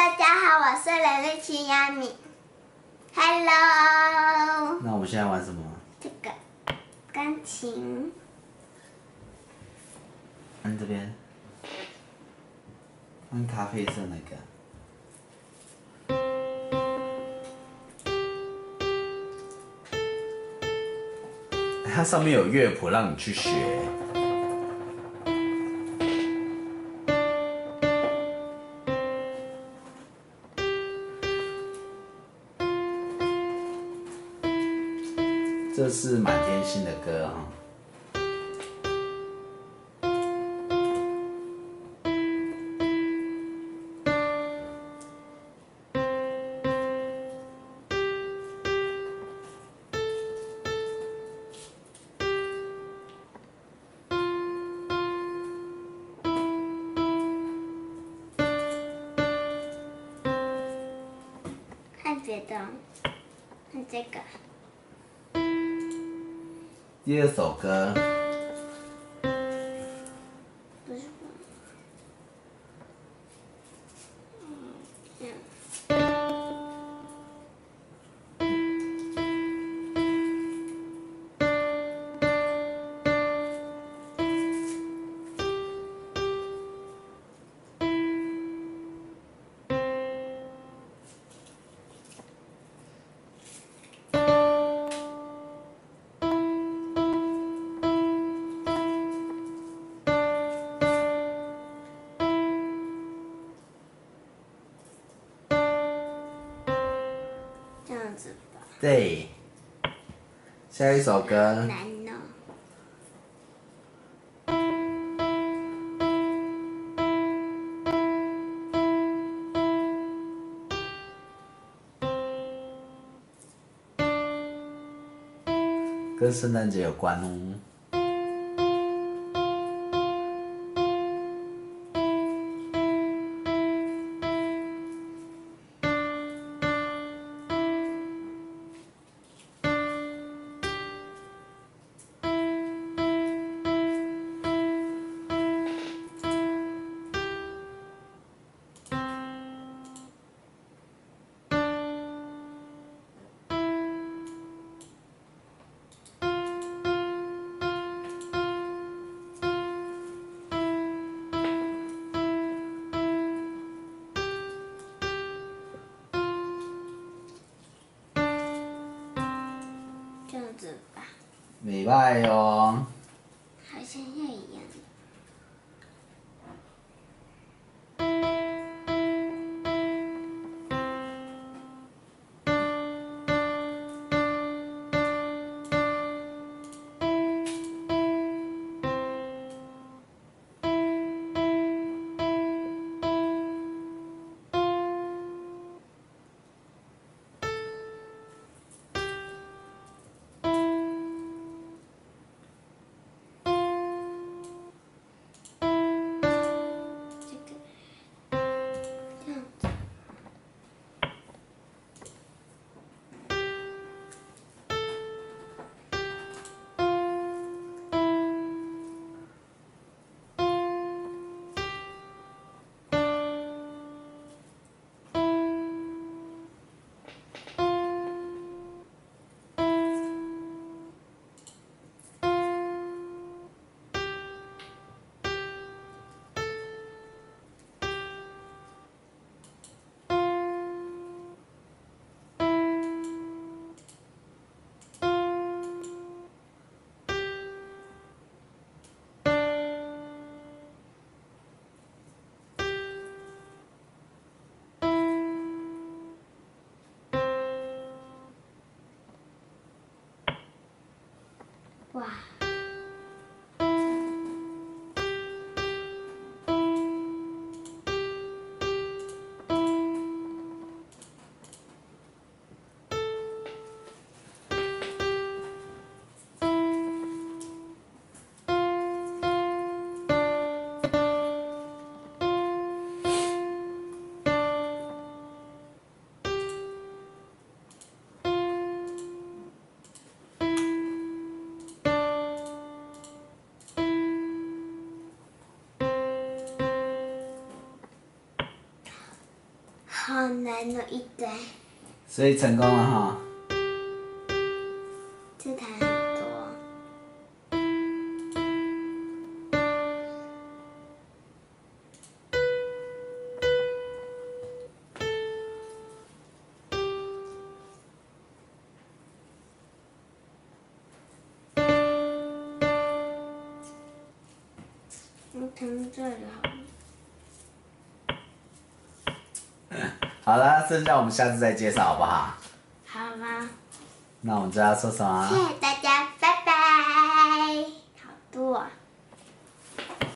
大家好，我是人类奇亚米。Hello，那我们现在玩什么？这个钢琴，按这边，按咖啡色那个。它上面有乐谱让你去学。这是满天星的歌啊。看别的，看这个，第二首歌，不是吧？对。下一首歌，难哦。跟圣诞节有关哦。样子吧，美拜哦。好像也一样。哇！好难哦，一堆，所以成功了哈。这台很多。嗯，从这里好了。好了，剩下我们下次再介绍好不好？好吗？那我们就要说什么啊？谢谢大家，拜拜。好多、啊。